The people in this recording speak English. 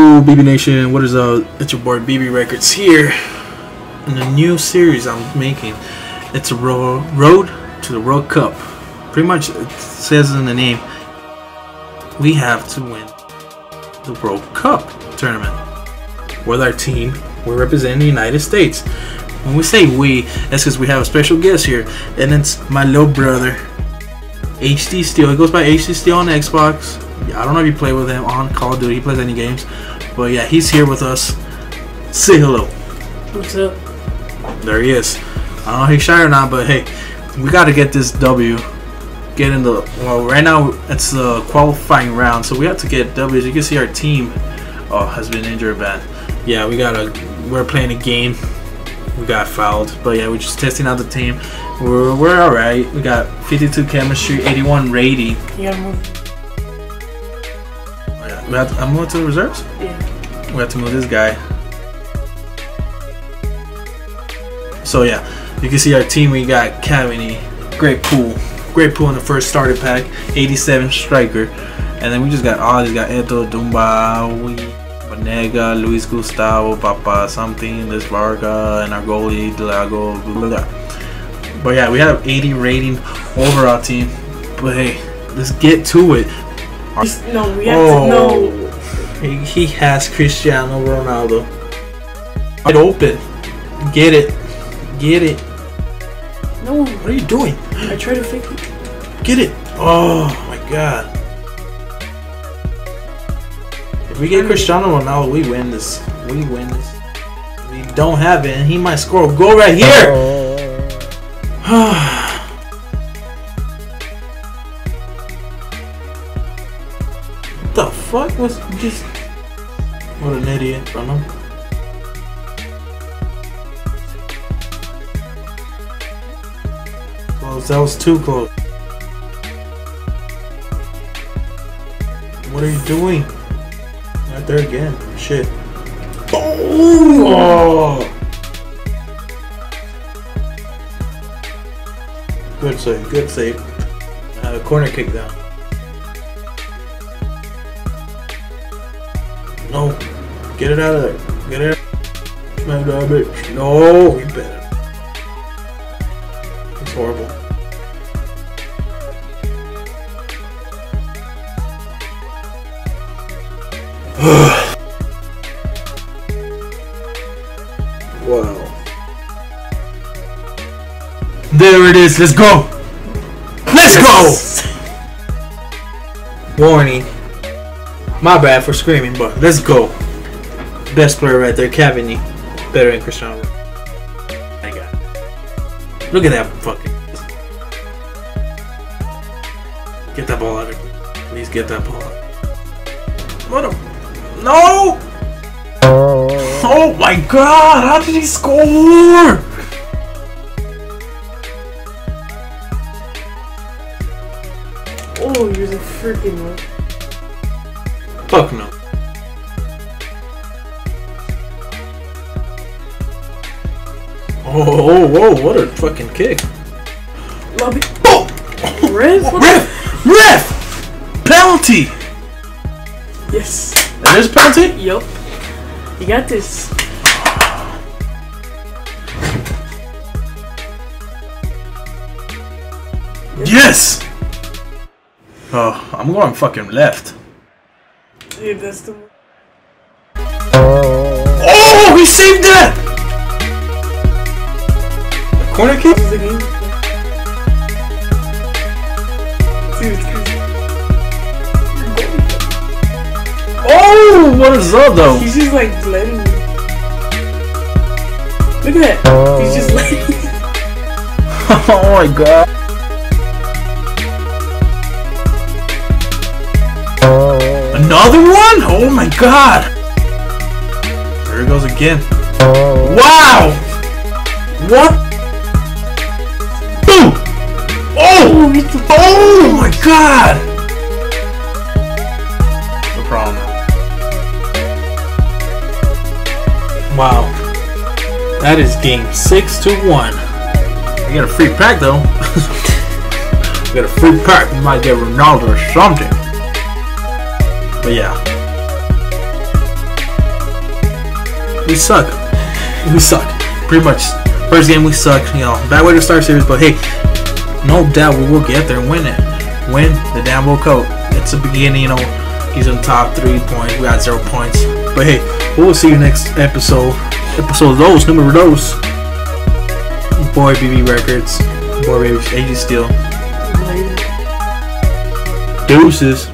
Yo, BB Nation, what is up? It's your boy BB Records here in a new series I'm making. It's a ro- road to the World Cup. Pretty much it says in the name. We have to win the World Cup tournament. With our team, we're representing the United States. When we say we, that's because we have a special guest here, and it's my little brother, HD Steel. He goes by HD Steel on Xbox. I don't know if you play with him on Call of Duty. He plays any games, but yeah, he's here with us. Say hello. What's up? There he is. I don't know if he's shy or not, but hey, we got to get this W. Get in the well. Right now it's the qualifying round, so we have to get W. As you can see, our team oh has been injured bad. Yeah, we gotta. We're playing a game. We got fouled, but yeah, we're just testing out the team. We're we're all right. We got 52 chemistry, 81 rating. You gotta move. Oh, yeah. We have to, I'm moving to the reserves. Yeah. We have to move this guy. So yeah, you can see our team. We got Cavani, great pool, great pool in the first starter pack, 87 striker, and then we just got all these got Eto'o, Doumbia, Banega, Luis Gustavo, Papa, something, this Varga, and our goalie Delago. Blah, blah, blah. But yeah, we have 80 rating overall team. But hey, let's get to it. No, we have to oh. know. He, he has Cristiano Ronaldo. Wide open. Get it. Get it. No, What are you doing? I try to fake it. Get it. Oh my god. If we get Cristiano Ronaldo, we win this. We win this. We don't have it, and he might score a goal right here. what the fuck was just. What an idiot him. Close. That was too close. What are you doing? Right there again. Shit. Oh! Good save. Good save. Uh, corner kick down. No. Get it out of there. Get it. Smack that bitch. No, you better. It's horrible. wow. There it is. Let's go. Let's go. Warning. My bad for screaming, but let's go. Best player right there, Cavani. Better than Cristiano. I got. it. Look at that fucking. Get that ball out of there. Please get that ball out. What a. No! Oh. oh my god! How did he score? Oh, you're the freaking one. Fuck no. Oh, oh, oh, whoa, what a fucking kick. Love it. Oh! Ref? What Ref! Ref! Penalty! Yes. And there's a penalty? Yup. You got this. Yes! Oh, I'm going fucking left. Yeah, that's the. Oh, he saved that! Corner kick? This is the game. Dude. Oh, what is up though? He's just like letting me. Look at that. He's just me. oh my god. Another one? Oh my god. There it goes again. Wow! What? Boom! Oh! Oh, oh my god! No problem. Wow. That is game six to one. We got a free pack though. we got a free pack. We might get Ronaldo or something. But yeah. we suck. We suck. Pretty much. First game we suck. You know, bad way to start series, but hey, no doubt we will get there and win it. Win the damn World Cup. It's the beginning. You know, he's in top three points. We got zero points. But hey, we will see you next episode. Episode those number those. Boy BB Records. Boy Baby AG Steel. Deuces.